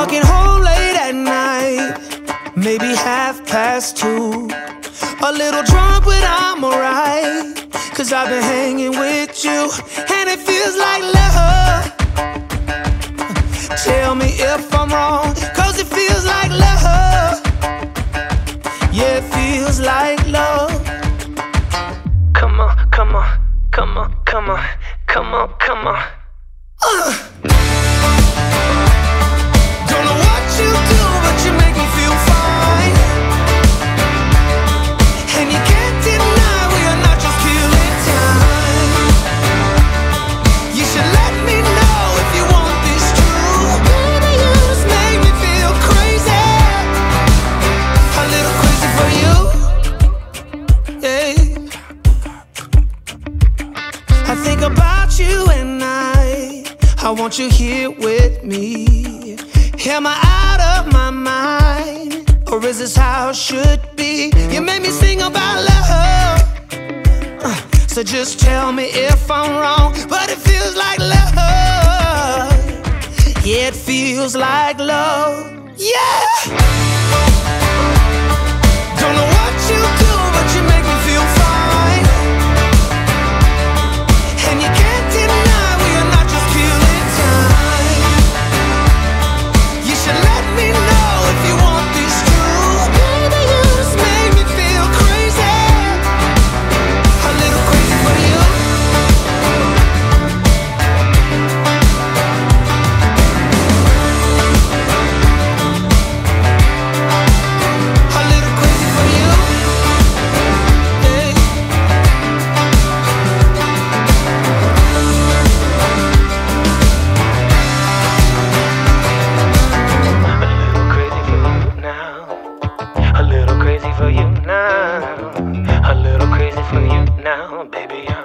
Walking home late at night, maybe half past two. A little drunk, but I'm alright. Cause I've been hanging with you, and it feels like love. Tell me if I'm wrong, cause it feels like love. Yeah, it feels like love. Come on, come on, come on, come on, come on, come on. I. Want you here with me. Am I out of my mind? Or is this how it should be? You made me sing about love. Uh, So just tell me if I'm wrong. But it feels like love. Yeah, it feels like love. For you now, baby. I'm